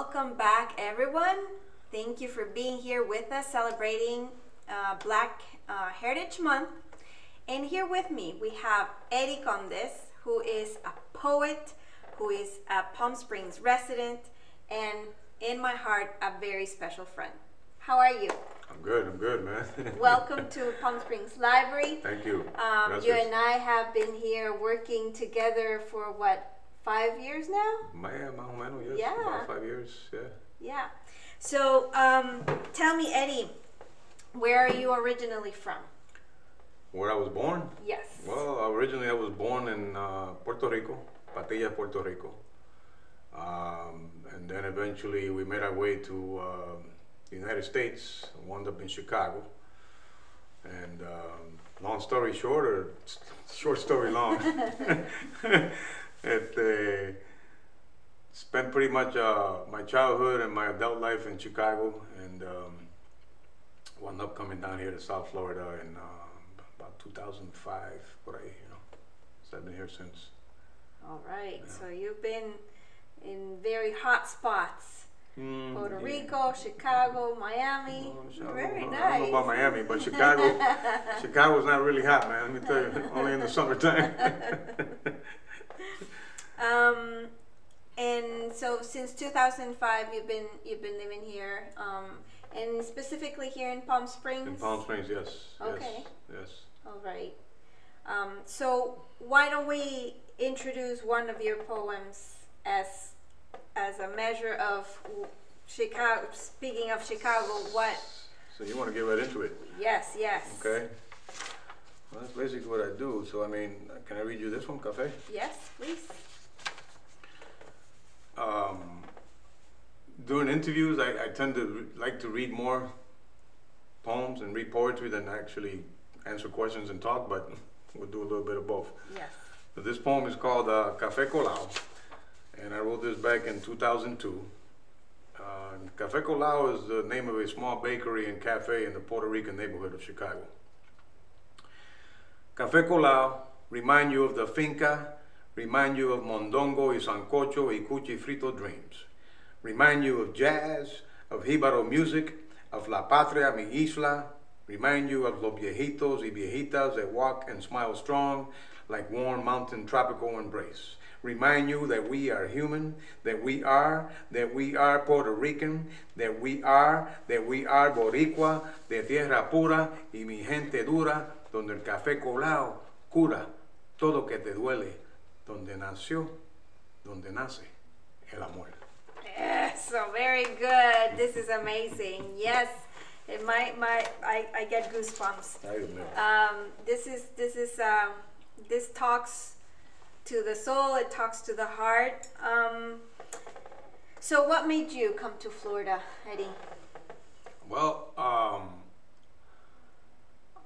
Welcome back, everyone. Thank you for being here with us celebrating uh, Black uh, Heritage Month. And here with me, we have Eddie Condes, who is a poet, who is a Palm Springs resident, and in my heart, a very special friend. How are you? I'm good, I'm good, man. Welcome to Palm Springs Library. Thank you. Um, you and I have been here working together for what, five years now? Yeah, más o menos, yes. Yeah. About five years, yeah. Yeah. So, um, tell me, Eddie, where are you originally from? Where I was born? Yes. Well, originally I was born in uh, Puerto Rico, Patilla, Puerto Rico. Um, and then eventually we made our way to um the United States, wound up in Chicago. And um, long story short, or short story long, it, uh, spent pretty much uh, my childhood and my adult life in Chicago, and um, wound up coming down here to South Florida in uh, about 2005, por ahí, you know. So I've been here since. All right. Yeah. So you've been in very hot spots: Mm, Puerto yeah. Rico, Chicago, Miami. Well, I very nice. I don't know about Miami, but Chicago, Chicago's not really hot, man. Let me tell you, only in the summertime. Um, and so since 2005, you've been you've been living here, um, and specifically here in Palm Springs. in Palm Springs, yes, Okay. yes, yes. All right. Um, so why don't we introduce one of your poems as as a measure of Chicago? Speaking of Chicago, what? So you want to get right into it, Yes, yes. okay? Well, that's basically what I do. So I mean, can I read you this one, Cafe? Yes, please. um, during interviews, I, I tend to like to read more poems and read poetry than actually answer questions and talk, but we'll do a little bit of both. Yes. But this poem is called uh, Café Colao, and I wrote this back in 2002. Uh, Café Colao is the name of a small bakery and cafe in the Puerto Rican neighborhood of Chicago. Café Colao remind you of the finca, remind you of mondongo y sancocho y cuchi frito dreams, remind you of jazz, of jíbaro music, of La Patria, mi isla, remind you of los viejitos y viejitas that walk and smile strong like warm mountain tropical embrace. Remind you that we are human, that we are, that we are Puerto Rican, that we are, that we are Boricua, de tierra pura y mi gente dura, donde el café colao cura todo que te duele, donde nació, donde nace el amor. So very good. This is amazing. Yes. It my my I, I get goosebumps. Um, this is this is um, this talks to the soul. It talks to the heart. Um, so, what made you come to Florida, Eddie? Well, um,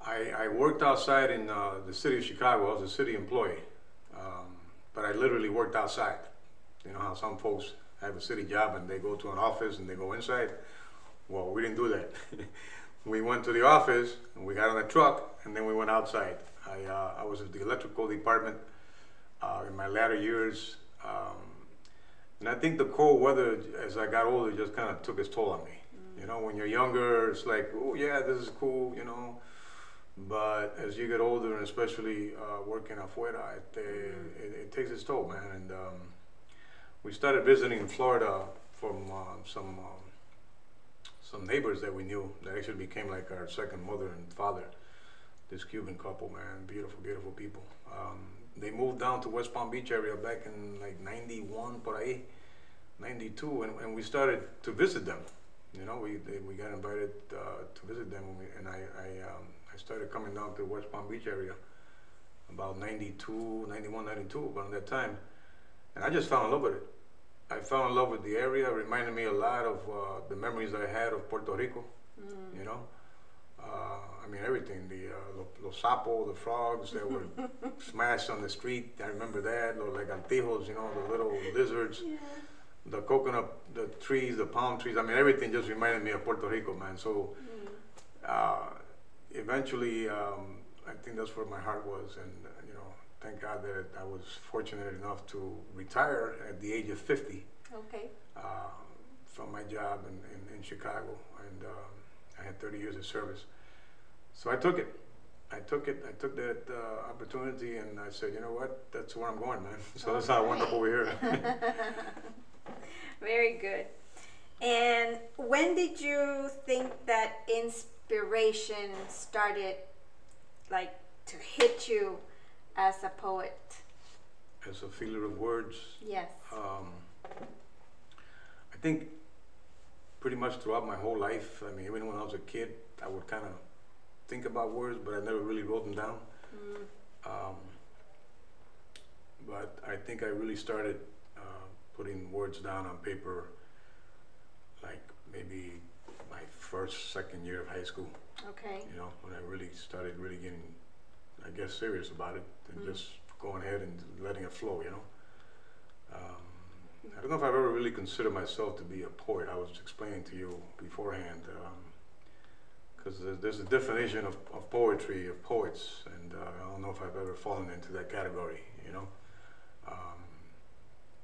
I, I worked outside in uh, the city of Chicago. I was a city employee, um, but I literally worked outside. You know how some folks have a city job and they go to an office and they go inside. Well, we didn't do that. we went to the office and we got on a truck and then we went outside. I, uh, I was in the electrical department uh, in my latter years. Um, and I think the cold weather, as I got older, just kind of took its toll on me. You know, when you're younger, it's like, oh yeah, this is cool, you know. But as you get older, and especially uh, working afuera, it, uh, it, it takes its toll, man. And um, we started visiting Florida from uh, some um, some neighbors that we knew that actually became like our second mother and father. This Cuban couple, man, beautiful, beautiful people. Um, they moved down to West Palm Beach area back in like 91, por ahí, 92, and, and we started to visit them. You know, we they, we got invited uh, to visit them, and, we, and I I, um, I started coming down to West Palm Beach area about 92, 91, 92, around that time, and I just fell in love with it. I fell in love with the area. It reminded me a lot of uh, the memories I had of Puerto Rico. You know, uh, I mean everything. The uh, los sapos, the frogs that were smashed on the street. I remember that. Los lagartijos, you know, the little lizards the coconut, the trees, the palm trees. I mean, everything just reminded me of Puerto Rico, man. So uh, eventually, um, I think that's where my heart was, and uh, you know, thank God that I was fortunate enough to retire at the age of 50 Okay. uh, from my job in, in, in Chicago, and um, I had 30 years of service. So I took it. I took it. I took that uh, opportunity, and I said, you know what? That's where I'm going, man. So that's how I wound up over here. Very good. And when did you think that inspiration started, like, to hit you as a poet? As a feeler of words, Yes. um, I think pretty much throughout my whole life. I mean, even when I was a kid, I would kind of think about words, but I never really wrote them down. Mm, Um, but I think I really started uh, putting words down on paper, like maybe first, second year of high school. okay. You know, when I really started really getting, I guess, serious about it and Mm. just going ahead and letting it flow. You know. Um, I don't know if I've ever really considered myself to be a poet. I was explaining to you beforehand. because there's, there's a definition of, of poetry, of poets, and uh, I don't know if I've ever fallen into that category, you know. Um,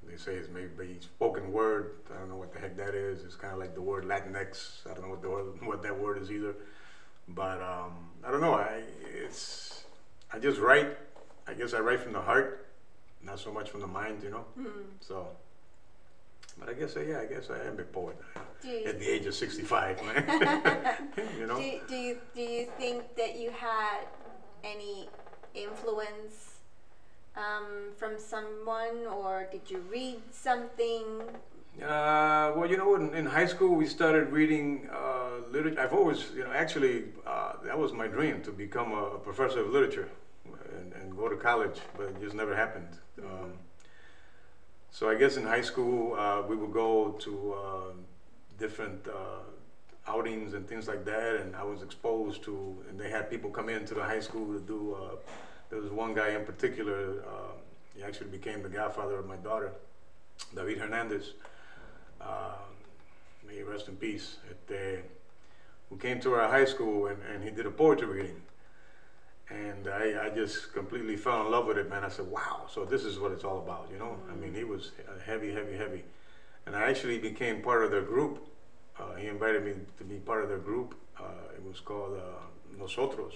they say it's maybe spoken word. I don't know what the heck that is. It's kind of like the word Latinx. I don't know what the word, what that word is either. But um, I don't know. I it's I just write. I guess I write from the heart, not so much from the mind, you know. Mm. So, but I guess yeah, I guess I am a poet Do you, at the age of 65, man. you know. do, do you do you think that you had any influence um, from someone, or did you read something? Uh, well, you know, in, in high school we started reading uh, literature. I've always, you know, actually uh, that was my dream to become a, a professor of literature and, and go to college, but it just never happened. Um, so I guess in high school uh, we would go to uh, different uh, outings and things like that, and I was exposed to, and they had people come into the high school to do. There was one guy in particular. Uh, he actually became the godfather of my daughter, David Hernandez. Uh, may he rest in peace. Uh, who came to our high school and, and he did a poetry reading. And I, I just completely fell in love with it, man. I said, wow, so this is what it's all about, you know? I mean, he was heavy, heavy, heavy. And I actually became part of their group. Uh, he invited me to be part of their group. Uh, it was called uh, Nosotros.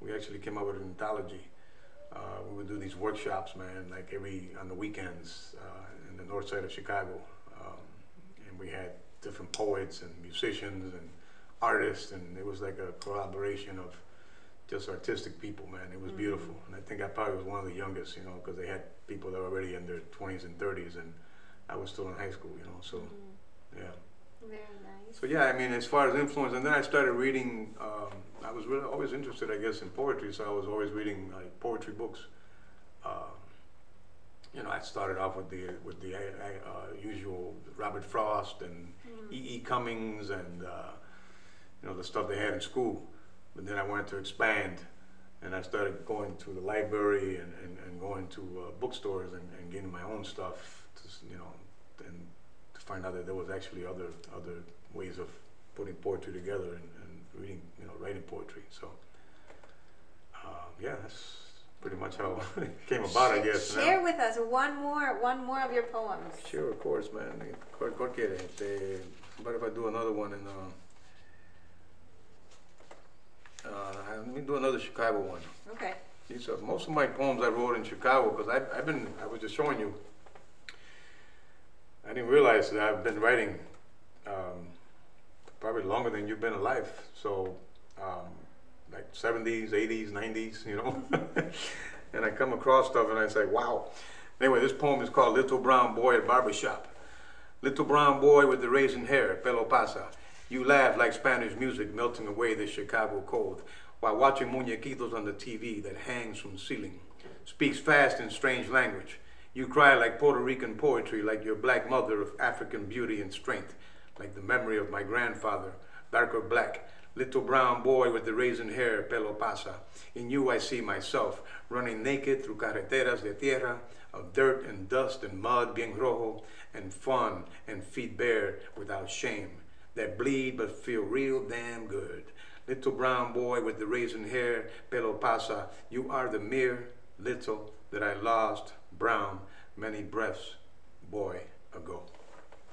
We actually came up with an anthology. Uh, we would do these workshops, man, like every, on the weekends uh, in the north side of Chicago. Um, and we had different poets and musicians and artists, and it was like a collaboration of just artistic people, man. It was Mhm. beautiful. And I think I probably was one of the youngest, you know, because they had people that were already in their 20s and 30s, and I was still in high school, you know, so Mm, yeah. Very nice. So yeah, I mean, as far as influence, and then I started reading. Um, I was really always interested, I guess, in poetry, so I was always reading like poetry books. Um, you know, I started off with the with the uh, uh, usual Robert Frost and Mm. E. E. Cummings and uh, you know the stuff they had in school. But then I wanted to expand, and I started going to the library and, and, and going to uh, bookstores and, and getting my own stuff. To, you know, find out that there was actually other other ways of putting poetry together and, and reading, you know, writing poetry. So, um, yeah, that's pretty much how it came about, I Sh- guess. now. Share with us one more, one more of your poems. Sure, of course, man. ¿Cuál, cuál quiere? Este, what if I do another one in, uh, uh, let me do another Chicago one. Okay. These are most of my poems I wrote in Chicago because I've, I've been, I was just showing you, I didn't realize that I've been writing um, probably longer than you've been alive. So, um, like 70s, 80s, 90s, you know. and I come across stuff and I say, wow. Anyway, this poem is called Little Brown Boy at Barbershop. Little brown boy with the raisin hair, pelo pasa. You laugh like Spanish music melting away the Chicago cold while watching muñequitos on the TV that hangs from the ceiling. Speaks fast in strange language. You cry like Puerto Rican poetry, like your black mother of African beauty and strength, like the memory of my grandfather, darker black, little brown boy with the raisin hair, pelo pasa. In you I see myself, running naked through carreteras de tierra, of dirt and dust and mud, bien rojo, and fun and feet bare without shame, that bleed but feel real damn good. Little brown boy with the raisin hair, pelo pasa, you are the mere little that I lost, Brown many breaths, boy, ago.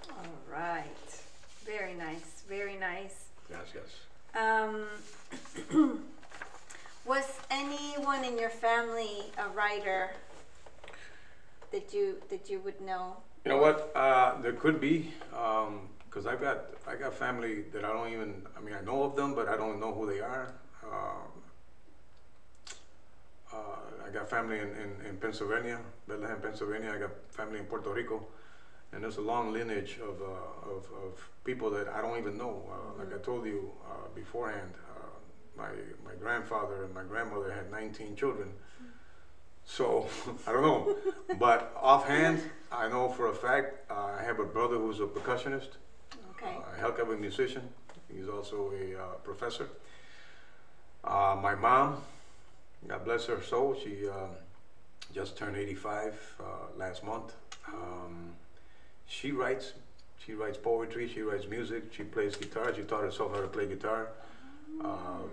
All right. Very nice. Very nice. Yes, yes. Um, was anyone in your family a writer that you that you would know? You know what? Uh, there could be, because um, I've got I got family that I don't even. I mean, I know of them, but I don't know who they are. Um, I got family in, in, in Pennsylvania, Bethlehem, Pennsylvania. I got family in Puerto Rico, and there's a long lineage of uh, of, of people that I don't even know. Uh, like I told you uh, beforehand, uh, my my grandfather and my grandmother had 19 children. So I don't know, but offhand, I know for a fact uh, I have a brother who's a percussionist, Okay. a heck of a musician. He's also a uh, professor. Uh, my mom, God bless her soul, she uh, just turned 85 uh, last month. Um, she writes, she writes poetry, she writes music, she plays guitar. She taught herself how to play guitar. Uh,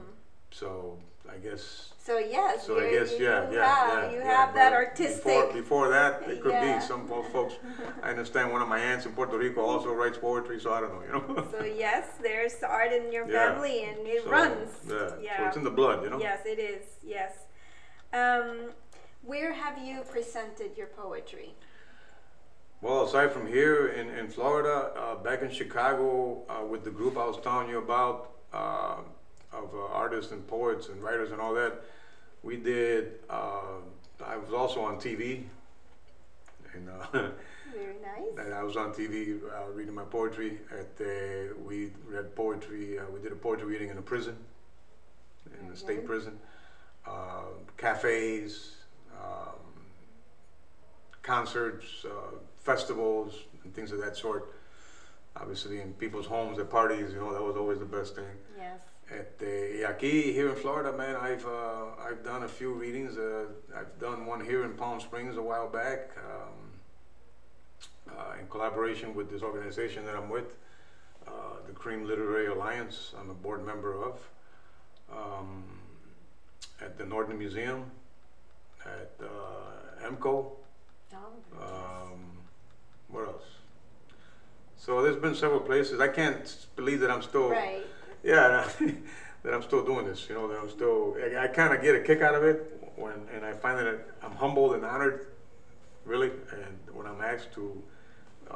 so I guess So yes, so I guess you, yeah, yeah, have, yeah. you yeah, have that artistic. Before, before that, it could Yeah. be some folks. I understand one of my aunts in Puerto Rico also writes poetry, so I don't know, you know. so yes, there's art in your family, and it So, runs. Yeah. yeah. So it's in the blood, you know. Yes, it is. Yes. Um, where have you presented your poetry? Well, aside from here in, in Florida, uh, back in Chicago uh, with the group I was telling you about uh, of uh, artists and poets and writers and all that, we did. Uh, I was also on TV, and uh, Very nice. And I was on TV uh, reading my poetry. At the, we read poetry. Uh, we did a poetry reading in a prison, in the state prison. Uh, cafes, um, concerts, uh, festivals, and things of that sort. Obviously, in people's homes at parties, you know, that was always the best thing. Yes. At y aquí here in Florida, man, I've uh, I've done a few readings. Uh, I've done one here in Palm Springs a while back, um, uh, in collaboration with this organization that I'm with, uh, the Cream Literary Alliance. I'm a board member of. Um, at the Norton Museum, at uh, MCO. Very nice. Um, else? So there's been several places. I can't believe that I'm still. right. Yeah, that I'm still doing this. You know, that I'm still. I, I kind of get a kick out of it when, and I find that I'm humbled and honored, really. And when I'm asked to uh,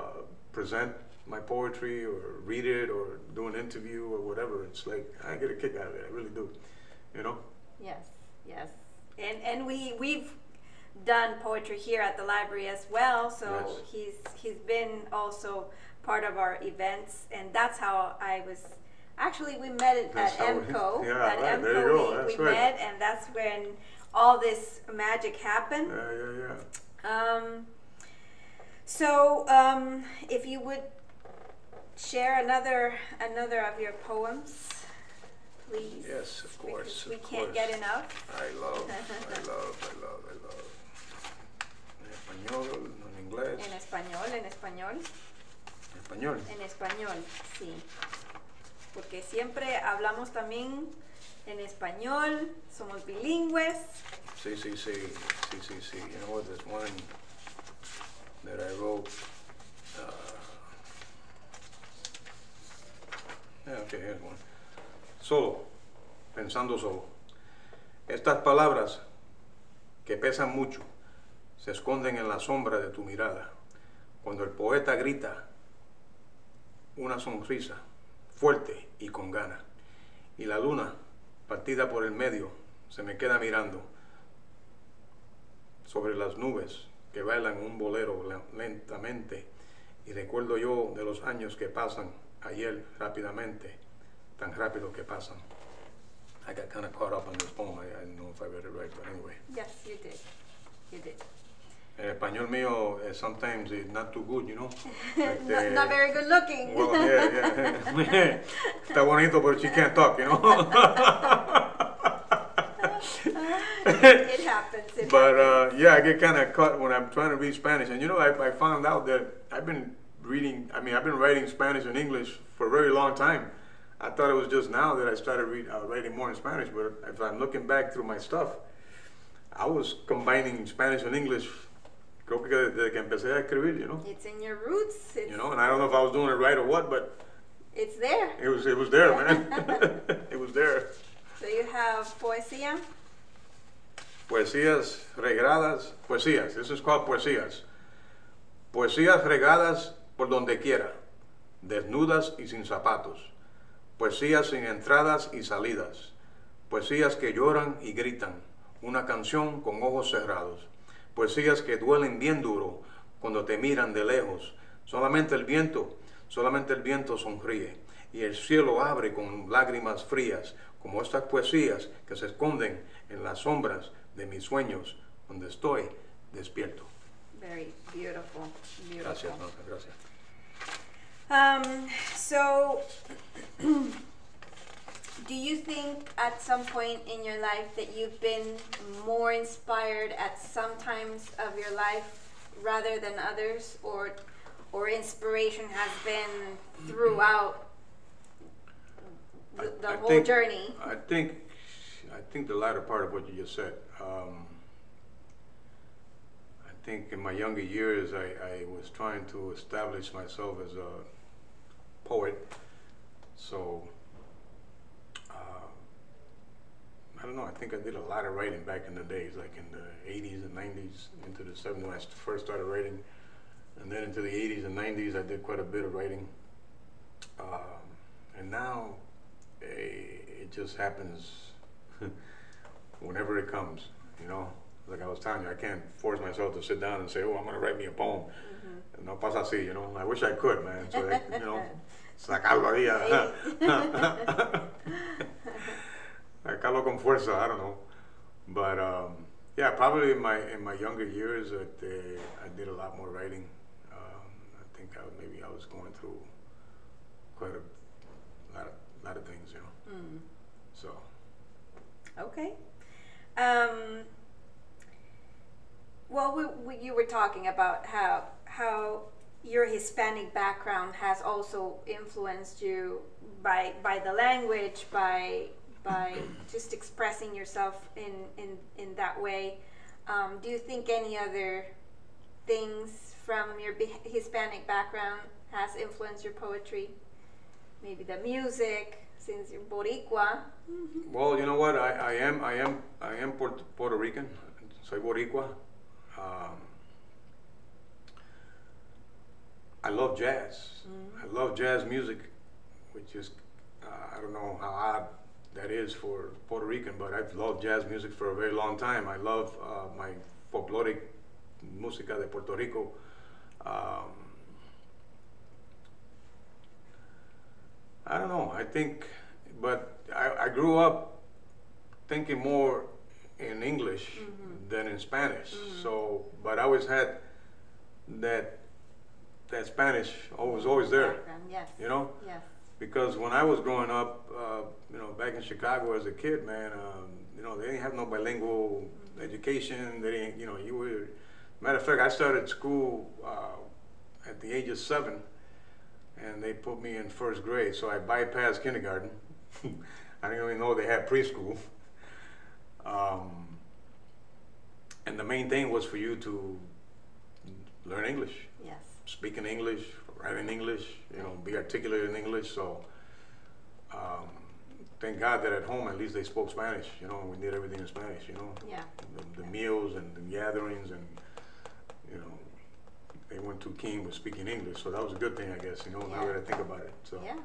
present my poetry or read it or do an interview or whatever, it's like I get a kick out of it. I really do. You know. Yes. Yes. And and we we've done poetry here at the library as well. So Yes. he's he's been also part of our events, and that's how I was. Actually, we met at, at how we- MCO. yeah, at right, MCO, there you go, we, we right. met, and that's when all this magic happened. Yeah, yeah, yeah. Um, so, um, if you would share another another of your poems, please. Yes, of course, Because we of can't course. get enough. I love, I love, I love, I love. En español, en inglés. En español, en español, En español. en español, sí. Porque siempre hablamos también en español, somos bilingües. Sí, sí, sí, sí, sí, sí. You know what? There's one that I wrote. Uh, okay, here's one. Solo, pensando solo. Estas palabras que pesan mucho se esconden en la sombra de tu mirada. Cuando el poeta grita una sonrisa fuerte y con gana. Y la luna, partida por el medio, se me queda mirando sobre las nubes que bailan un bolero le- lentamente. Y recuerdo yo de los años que pasan ayer rápidamente, tan rápido que pasan. I got kind of caught up on this poem. I, I don't know if I read it right, but anyway. Yes, you did. You did. El español mío eh, sometimes is not too good, you know. not, Este, not very good looking. Well, yeah, yeah. Está bonito, but she can't talk, you know. it happens. It But happens. uh, yeah, I get kind of caught when I'm trying to read Spanish. And you know, I, I found out that I've been reading, I mean, I've been writing Spanish and English for a very long time. I thought it was just now that I started read, uh, writing more in Spanish, but if I'm looking back through my stuff, I was combining Spanish and English. Creo que desde que empecé a escribir, you know, It's in your roots. It's, you know, and I don't know if I was doing it right or what, but it's there. it was it was there, man. it was there. So you have poesía. poesías regadas, poesías, this is called poesías. Poesías regadas por donde quiera, desnudas y sin zapatos. Poesías sin entradas y salidas. Poesías que lloran y gritan, una canción con ojos cerrados. Poesías que duelen bien duro cuando te miran de lejos. Solamente el viento, solamente el viento sonríe y el cielo abre con lágrimas frías, como estas poesías que se esconden en las sombras de mis sueños, donde estoy despierto. Very beautiful. Beautiful. Gracias, gracias. Um, so, at some point in your life that you've been more inspired at some times of your life rather than others, or or inspiration has been throughout the, the I whole think- journey? I think, I think the latter part of what you just said. Um, I think in my younger years, I, I was trying to establish myself as a poet. So, uh, I don't know. I think I did a lot of writing back in the days, like in the 80s and 90s, into the 70s when I first started writing, and then into the 80s and 90s, I did quite a bit of writing. Um, and now, eh, it just happens whenever it comes, you know. Like I was telling you, I can't force myself to sit down and say, "Oh, I'm gonna write me a poem." No pasa así, you know. I wish I could, man. So, that, you know, sacarlo ahí, ah. sacarlo con fuerza. I don't know, but um, yeah, probably in my in my younger years, uh, I did a lot more writing. Um, I think I, maybe I was going through quite a lot of lot of things, you know. Mm. So. Okay. Um, well, we, we, you were talking about how how your Hispanic background has also influenced you by by the language, by by just expressing yourself in in, in that way. Um, do you think any other things from your be- Hispanic background has influenced your poetry? Maybe the music, since you're Boricua. Well, you know what? I, I am I am I am Puerto, Puerto Rican. Soy boricua. Um, I love jazz. I love jazz music, which is uh, I don't know how odd that is for Puerto Rican, but I've loved jazz music for a very long time. I love uh, my folkloric música de Puerto Rico. Um, I don't know. I think, but I, I grew up thinking more in English than in Spanish. So, but I always had that that Spanish was always there. Yes. You know, Yes. Because when I was growing up, uh, you know, back in Chicago as a kid, man, um, you know, they didn't have no bilingual education. They didn't, you know, you were. Matter of fact, I started school uh, at the age of seven, and they put me in first grade, so I bypassed kindergarten. I didn't even know they had preschool. Um, and the main thing was for you to learn English Yes. speak in English, write in English, you know, be articulate in English. So, um, thank God that at home at least they spoke Spanish. You know, we did everything in Spanish. You know, Yeah. the, the meals and the gatherings, and you know, they weren't too keen with speaking English. So that was a good thing, I guess. You know, now Yeah. that I think about it. So Yeah.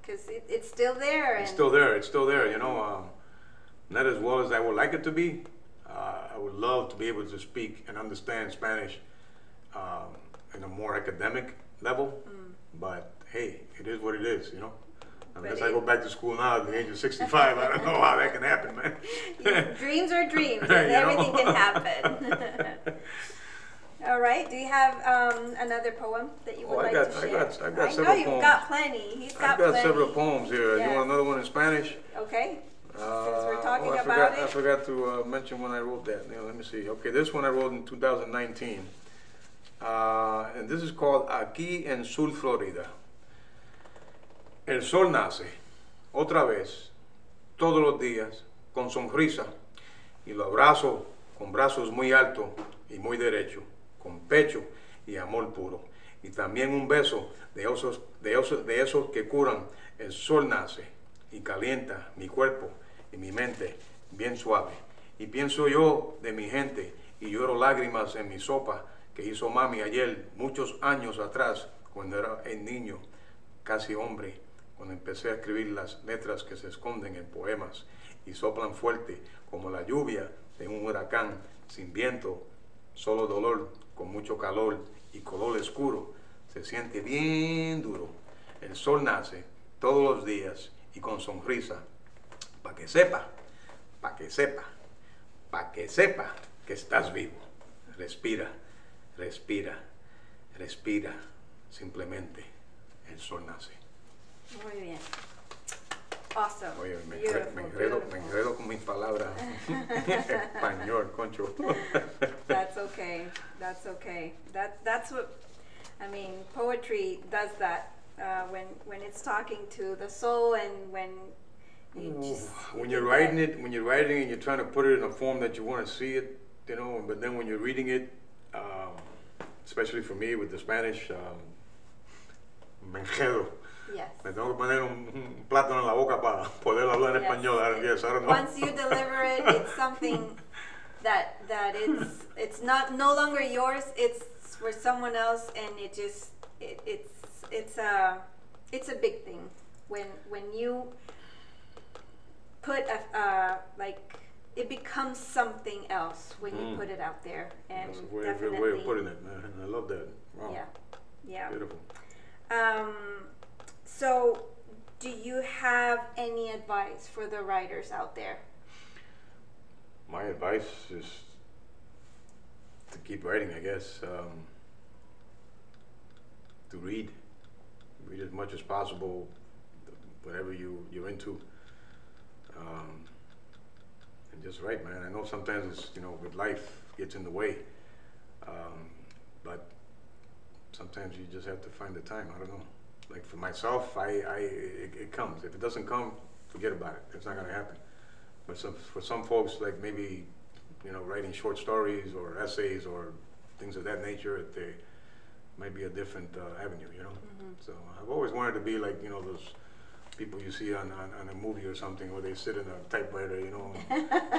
Because it, it's still there. it's and still there. It's still there. You know, um, not as well as I would like it to be. Uh, I would love to be able to speak and understand Spanish um, in a more academic level. But hey, it is what it is. You know. Unless I go back to school now at the age of 65, I don't know how that can happen, man. dreams are dreams. And know? Everything can happen. All right. Do you have um, another poem that you would Oh, I like got- to I share? got- I got know several you've poems. got plenty. He's got, I've got plenty. several poems here. Yes. You want another one in Spanish? Okay. Uh, we're talking oh, I about forgot, it. I forgot to uh, mention when I wrote that. Yeah, let me see. Okay, this one I wrote in 2019. Uh, and this is called Aquí en Sur Florida. El sol nace, otra vez, todos los días, con sonrisa, y lo abrazo con brazos muy altos y muy derechos, con pecho y amor puro. Y también un beso de esos, de esos, de esos que curan. El sol nace y calienta mi cuerpo y mi mente bien suave. Y pienso yo de mi gente y lloro lágrimas en mi sopa hizo mami ayer, muchos años atrás, cuando era el niño, casi hombre, cuando empecé a escribir las letras que se esconden en poemas y soplan fuerte como la lluvia de un huracán, sin viento, solo dolor, con mucho calor y color oscuro. Se siente bien duro. El sol nace todos los días y con sonrisa, para que sepa, para que sepa, para que sepa que estás vivo. Respira, respira, respira. Simplemente el sol nace. Muy bien. Awesome. Oye, me, Beautiful, me enredo, me enredo con mis palabras. Español, concho. That's okay. That's okay. That that's what I mean. Poetry does that uh, when when it's talking to the soul and when you just. When you're writing that- it, when you're writing and you're trying to put it in a form that you want to see it, you know, but then when you're reading it, um, especially for me with the Spanish, um, me enredo. Yes. Me tengo que poner un, un plátano en la boca para poder hablar Yes. español. Yes, I don't know. Once you deliver it, it's something that that it's it's not no longer yours. It's for someone else, and it just it, it's it's a it's a big thing when when you put a uh, like it becomes something else when you Mm. put it out there, and That's a way, good definitely way of putting it, man. I love that. Wow. yeah yeah. Beautiful. Um, so, do you have any advice for the writers out there? My advice is to keep writing, I guess. Um, to read, read as much as possible, whatever you you're into, um, and just right, man. I know sometimes it's you know with life gets in the way, um, but sometimes you just have to find the time. I don't know. Like for myself, I, I it, it comes. If it doesn't come, forget about it. It's not gonna happen. But some, for some folks, like maybe, you know, writing short stories or essays or things of that nature, they might be a different uh, avenue, you know. So I've always wanted to be like, you know, those people you see on, on, on a movie or something where they sit in a typewriter, you know.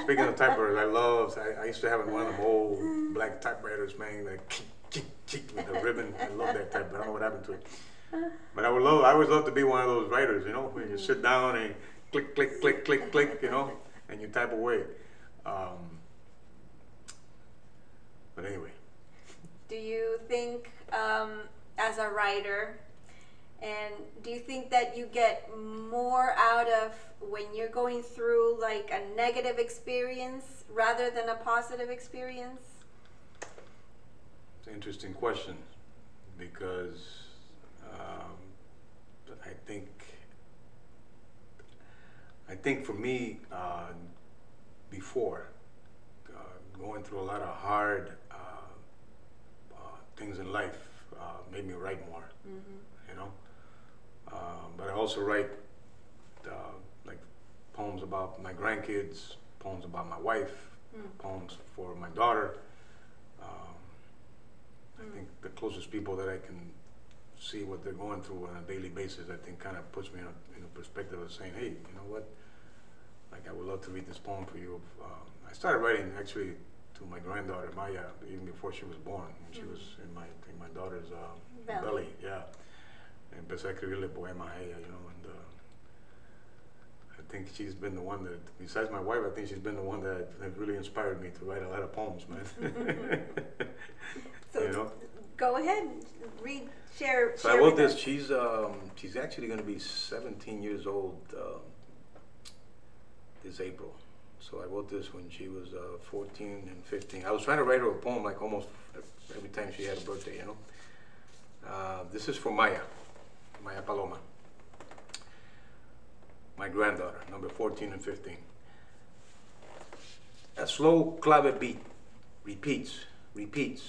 Speaking of typewriters, I love. I, I used to have one of them old black typewriters, man, like chick, chick, chick, with a ribbon. I love that type. I don't know what happened to it. But I would love. I always love to be one of those writers, you know, where you sit down and click, click, click, click, click, you know, and you type away. Um, but anyway, Do you think, um, as a writer, and do you think that you get more out of when you're going through like a negative experience rather than a positive experience? it's an interesting question because um, I think I think for me uh, before uh, going through a lot of hard uh, uh, things in life uh, made me write more. Know, uh, but I also write uh, like poems about my grandkids, poems about my wife, poems for my daughter. Um, I think the closest people that I can see what they're going through on a daily basis, I think kind of puts me in a, in a perspective of saying, hey, you know what? Like, I would love to read this poem for you. Um, I started writing actually to my granddaughter, Maya, even before she was born. When she was in my, in my daughter's uh, Belly. belly. yeah. Empecé a escribirle poemas a ella, you know, and uh, I think she's been the one that, besides my wife, I think she's been the one that, that really inspired me to write a lot of poems, man. So you know? go ahead, read, share. So I share wrote this. us. She's um, she's actually going to be 17 years old um, this April. So I wrote this when she was uh, 14 and 15. I was trying to write her a poem like almost every time she had a birthday, you know. Uh, this is for Maya, Maya Paloma, my granddaughter, number 14 and 15. A slow clave beat repeats, repeats,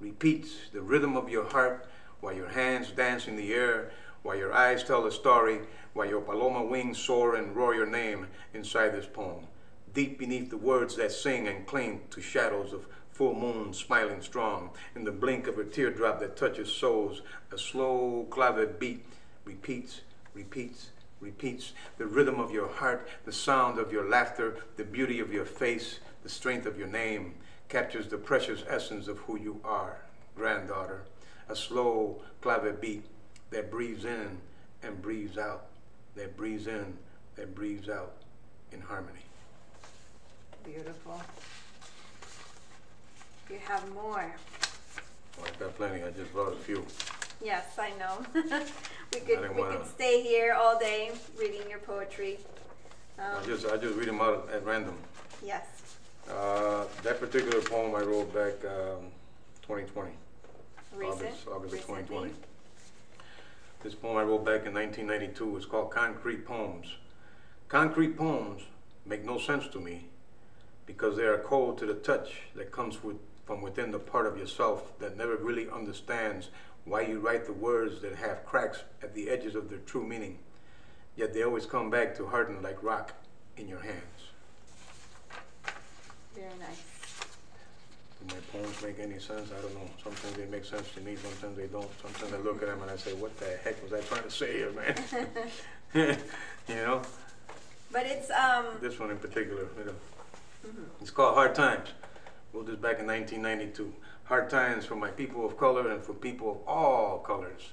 repeats the rhythm of your heart while your hands dance in the air, while your eyes tell a story, while your paloma wings soar and roar your name inside this poem. Deep beneath the words that sing and cling to shadows of full moon smiling strong, in the blink of a teardrop that touches souls, a slow clave beat repeats, repeats, repeats the rhythm of your heart, the sound of your laughter, the beauty of your face, the strength of your name, captures the precious essence of who you are, granddaughter. A slow clave beat that breathes in and breathes out, that breathes in, that breathes out in harmony. Beautiful. You have more. Well, I've got plenty, I just brought a few. Yes, I know. we could didn't we wanna- could stay here all day reading your poetry. I Um, just, I just read them out at random. yes. Uh, that particular poem I wrote back, um, 2020. Recent. August, August of recently. 2020. This poem I wrote back in 1992 is called Concrete Poems. Concrete poems make no sense to me because they are cold to the touch that comes with, from within the part of yourself that never really understands why you write the words that have cracks at the edges of their true meaning. Yet they always come back to harden like rock in your hands. Very nice. Do my poems make any sense? I don't know. Sometimes they make sense to me, sometimes they don't. Sometimes I look at them and I say, what the heck was I trying to say here, man? you know? But it's um This one in particular, you know. It's called Hard Times. Wrote this back in 1992. Hard Times for my people of color and for people of all colors.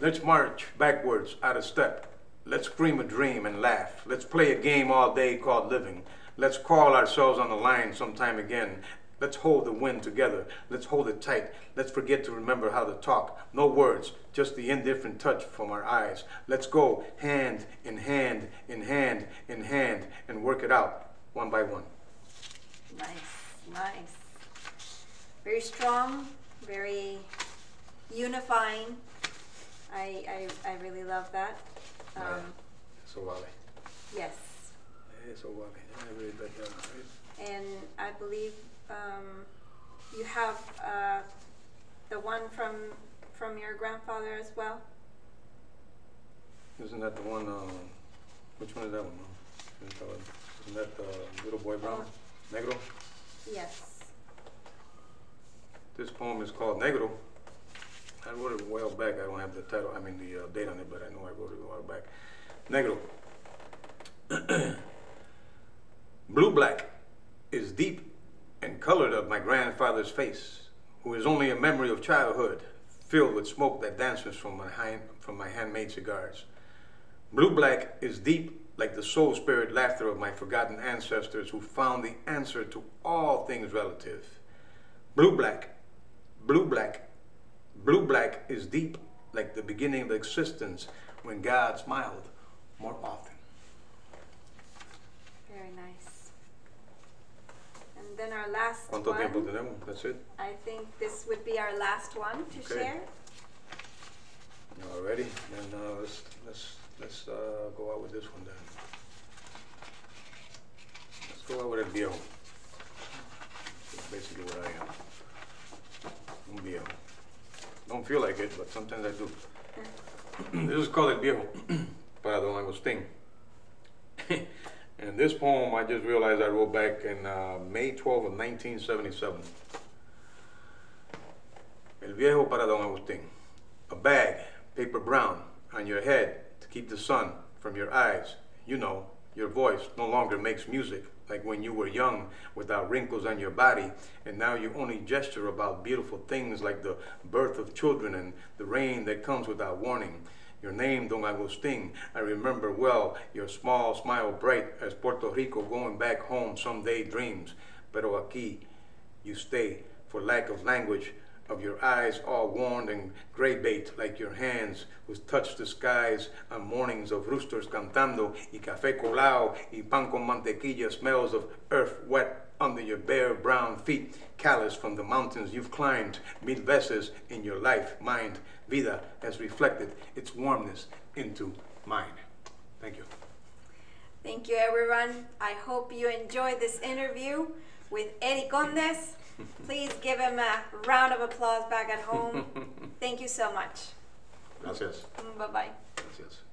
Let's march backwards out of step. Let's scream a dream and laugh. Let's play a game all day called living. Let's call ourselves on the line sometime again. Let's hold the wind together. Let's hold it tight. Let's forget to remember how to talk. No words, just the indifferent touch from our eyes. Let's go hand in hand, in hand, in hand, and work it out one by one. nice, nice. Very strong, very unifying. I I, I really love that. Um. So vale. yes. Eso vale. I really like that. right? And I believe um, you have uh, the one from from your grandfather as well. Isn't that the one, um, which one is that one? Isn't that- Isn't that the little boy brown? Negro? Yes. This poem is called Negro. I wrote it a while back. I don't have the title, I mean the uh, date on it, but I know I wrote it a while back. Negro. Blue black is deep and colored of my grandfather's face, who is only a memory of childhood, filled with smoke that dances from my hand, from my handmade cigars. Blue black is deep like the soul spirit laughter of my forgotten ancestors who found the answer to all things relative. Blue black, blue black, blue black is deep like the beginning of existence when God smiled more often. Very nice. And then our last ¿Cuánto tiempo one. tenemos? That's it? I think this would be our last one to Okay. share. Already? Then uh, let's, let's, let's uh, go out with this one then. Let's go out with El Viejo. That's basically what I am. Un. Don't feel like it, but sometimes I do. this is called El Viejo, para Don Agustin. and this poem I just realized I wrote back in uh, May 12 of 1977. El Viejo para Don Agustin. A bag, paper brown, on your head to keep the sun from your eyes. You know, your voice no longer makes music like when you were young without wrinkles on your body, and now you only gesture about beautiful things like the birth of children and the rain that comes without warning. Your name, Don Agustin, I remember well, your small smile bright as Puerto Rico going back home someday dreams. Pero aquí, you stay for lack of language, of your eyes all worn and gray bait like your hands which touch the skies on mornings of roosters cantando y café colado y pan con mantequilla smells of earth wet under your bare brown feet callous from the mountains you've climbed mil veces in your life mind vida has reflected its warmness into mine thank you Thank you, everyone. I hope you enjoyed this interview with Eddie Condes. Please give him a round of applause back at home. Thank you so much. gracias mm, Bye bye. gracias